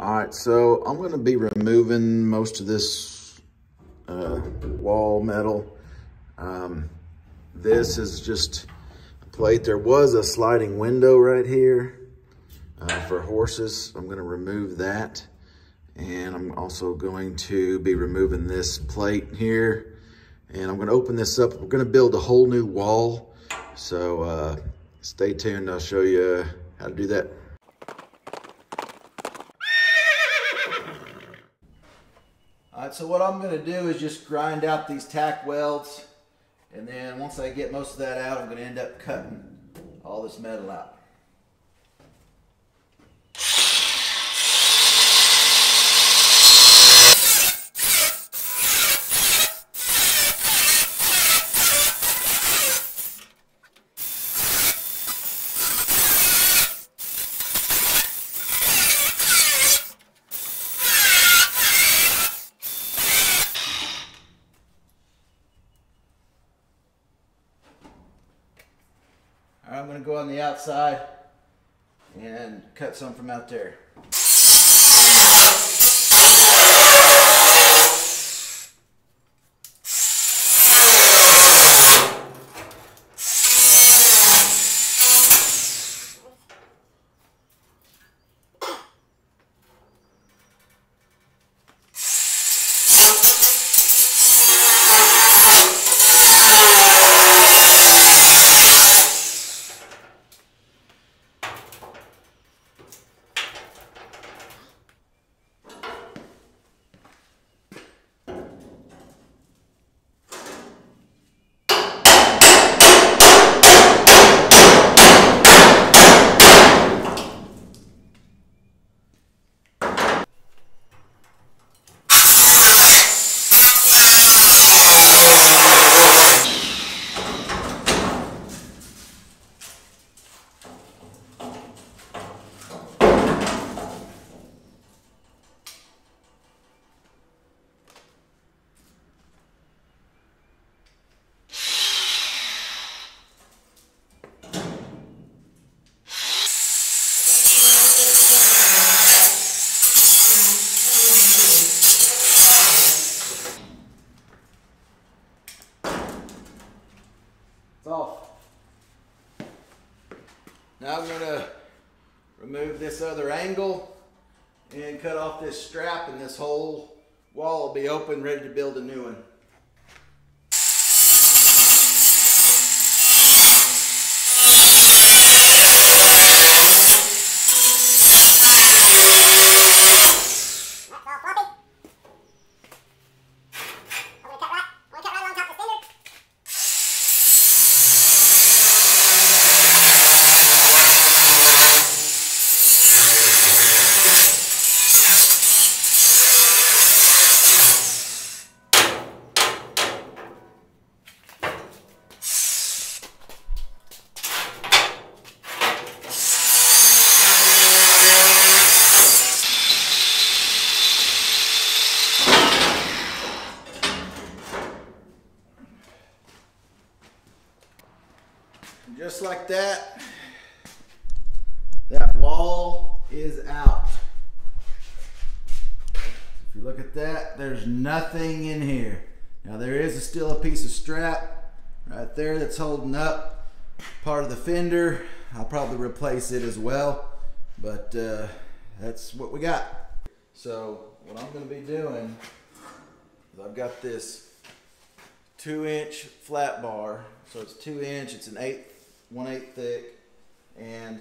All right, so I'm gonna be removing most of this uh, wall metal. Um, this is just a plate. There was a sliding window right here uh, for horses. I'm gonna remove that. And I'm also going to be removing this plate here. And I'm gonna open this up. We're gonna build a whole new wall. So uh, stay tuned, I'll show you how to do that. So what I'm gonna do is just grind out these tack welds. And then once I get most of that out, I'm gonna end up cutting all this metal out. Outside and cut some from out there. Now I'm gonna remove this other angle and cut off this strap and this whole wall will be open, ready to build a new one. Just like that, that wall is out. If you look at that, there's nothing in here. Now there is a, still a piece of strap right there that's holding up part of the fender. I'll probably replace it as well, but uh, that's what we got. So what I'm gonna be doing is I've got this two inch flat bar. So it's two inch, it's an eighth, one eighth thick. And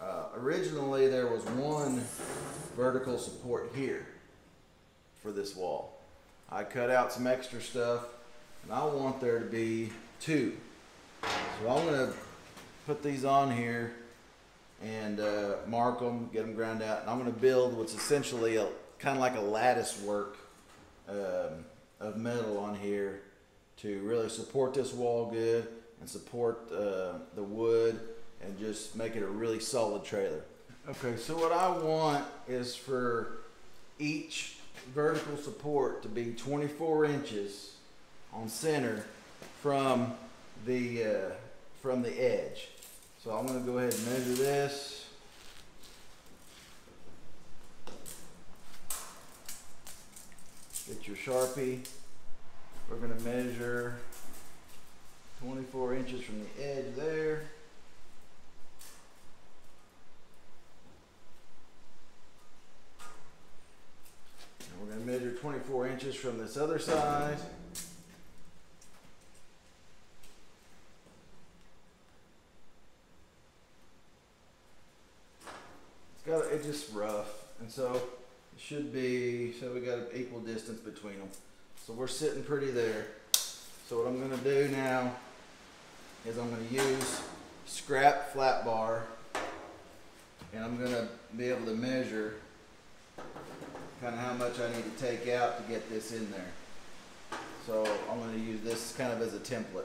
uh, originally there was one vertical support here for this wall. I cut out some extra stuff and I want there to be two. So I'm gonna put these on here and uh, mark them, get them ground out. And I'm gonna build what's essentially a kind of like a lattice work um, of metal on here to really support this wall good and support uh, the wood and just make it a really solid trailer. Okay, so what I want is for each vertical support to be 24 inches on center from the uh, from the edge. So I'm going to go ahead and measure this. Get your Sharpie. We're gonna measure 24 inches from the edge there. And we're gonna measure 24 inches from this other side. It's got, it's just rough, and so it should be, so we got an equal distance between them. So we're sitting pretty there. So what I'm gonna do now is I'm gonna use scrap flat bar and I'm gonna be able to measure kind of how much I need to take out to get this in there. So I'm gonna use this kind of as a template.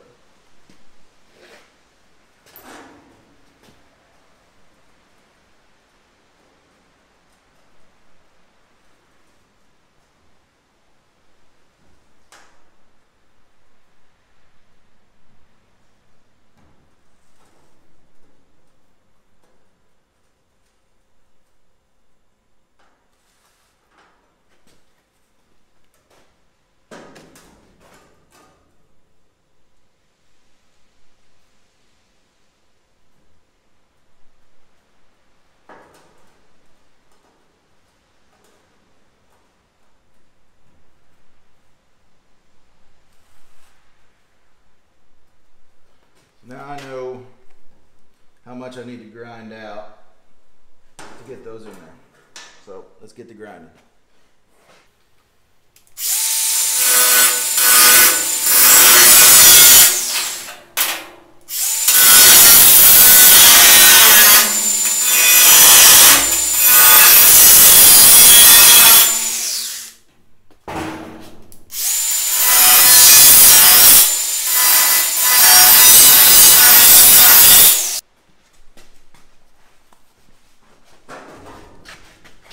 Now I know how much I need to grind out to get those in there. So let's get to grinding.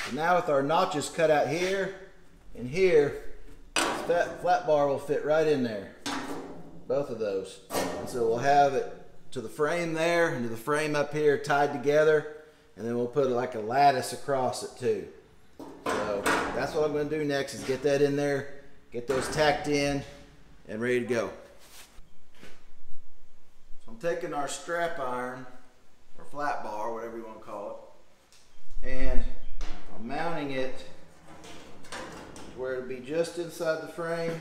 So now with our notches cut out here and here, that flat bar will fit right in there. Both of those. And so we'll have it to the frame there and to the frame up here tied together. And then we'll put like a lattice across it too. So that's what I'm gonna do next is get that in there, get those tacked in and ready to go. So I'm taking our strap iron or flat bar, whatever you wanna call it, and I'm mounting it where it'll be just inside the frame,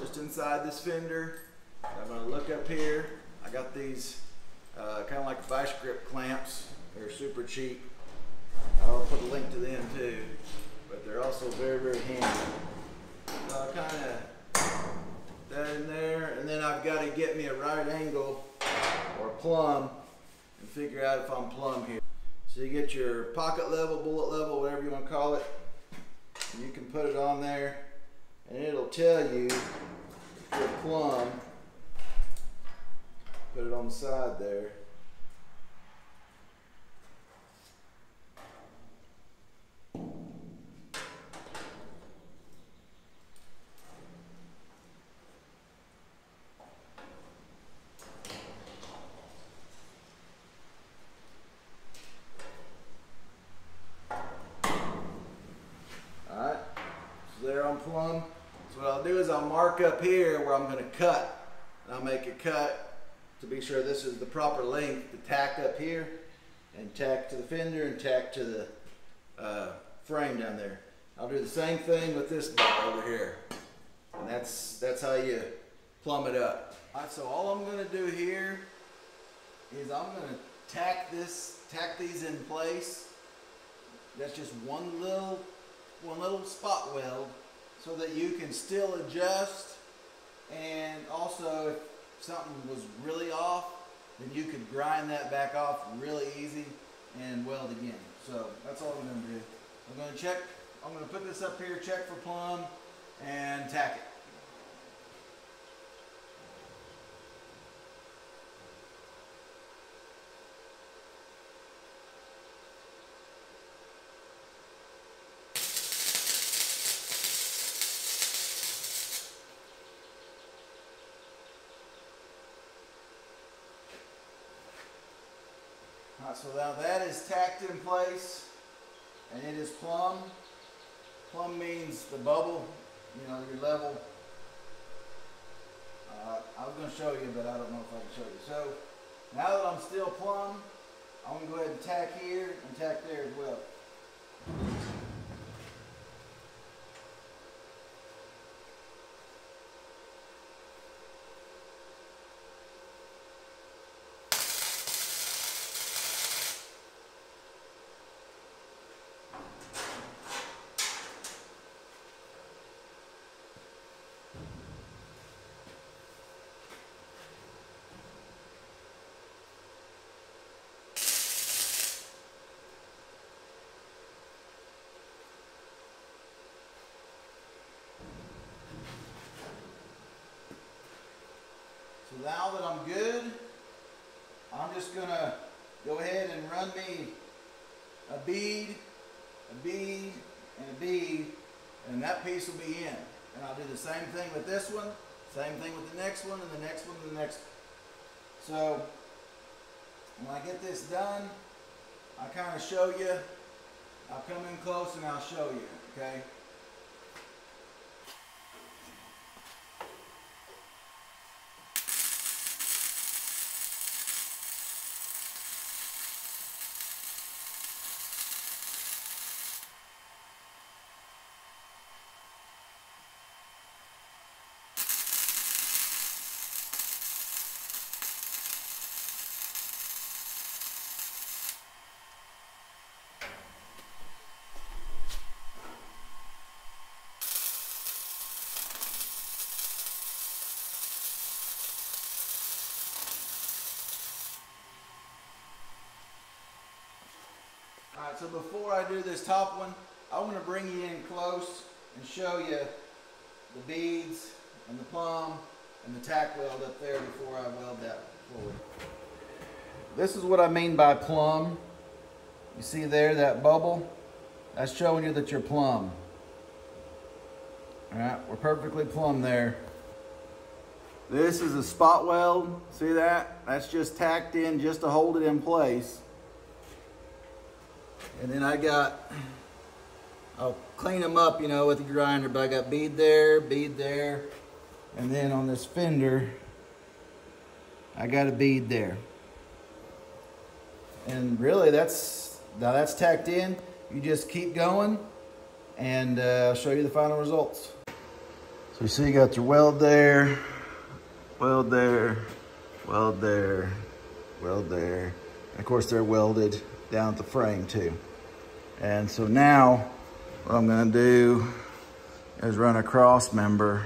just inside this fender. I'm gonna look up here. I got these uh, kind of like vice grip clamps. They're super cheap. I'll put a link to them too, but they're also very, very handy. So I'll kind of that in there, and then I've got to get me a right angle or plumb and figure out if I'm plumb here. So you get your pocket level, bullet level, whatever you want to call it. You can put it on there and it'll tell you if you're plumb. Put it on the side there. Alright, so there on plumb. So what I'll do is I'll mark up here where I'm going to cut. And I'll make a cut to be sure this is the proper length to tack up here and tack to the fender and tack to the uh, frame down there. I'll do the same thing with this bar over here. And that's, that's how you plumb it up. Alright, so all I'm going to do here is I'm going to tack this, tack these in place. That's just one little one little spot weld so that you can still adjust. And also if something was really off then you could grind that back off really easy and weld again. So that's all we're going to do. I'm going to check I'm going to put this up here check for plumb and tack it so now that is tacked in place and it is plumb. Plumb means the bubble you know, your level. Uh, I was going to show you, but I don't know if I can show you. So now that I'm still plumb, I'm going to go ahead and tack here and tack there as well. So now that I'm good, Just gonna go ahead and run me a bead, a bead, and a bead, and that piece will be in. And I'll do the same thing with this one, same thing with the next one, and the next one, and the next one. So when I get this done, I'll kind of show you. I'll come in close and I'll show you, okay? All so before I do this top one, I want to bring you in close and show you the beads and the plumb and the tack weld up there before I weld that forward. This is what I mean by plumb. You see there, that bubble? That's showing you that you're plumb. All right, we're perfectly plumb there. This is a spot weld. See that? That's just tacked in just to hold it in place. And then I got, I'll clean them up, you know, with the grinder, but I got bead there, bead there. And then on this fender, I got a bead there. And really that's, now that's tacked in. You just keep going and uh, I'll show you the final results. So you see you got your weld there, weld there, weld there, weld there. And of course they're welded down at the frame too. And so now what I'm gonna do is run a cross member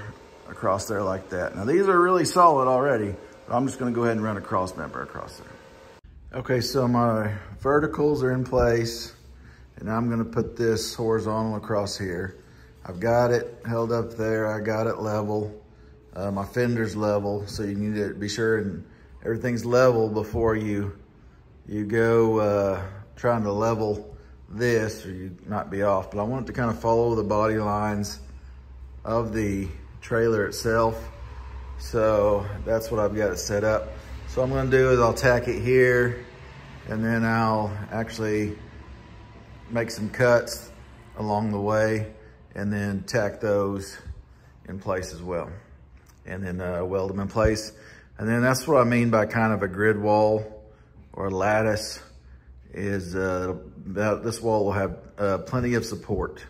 across there like that. Now these are really solid already, but I'm just gonna go ahead and run a cross member across there. Okay, so my verticals are in place and I'm gonna put this horizontal across here. I've got it held up there, I got it level. Uh, my fender's level, so you need to be sure and everything's level before you you go uh, trying to level this or you not be off. But I want it to kind of follow the body lines of the trailer itself. So that's what I've got it set up. So I'm gonna do is I'll tack it here and then I'll actually make some cuts along the way and then tack those in place as well. And then uh, weld them in place. And then that's what I mean by kind of a grid wall or lattice is uh, that this wall will have uh, plenty of support.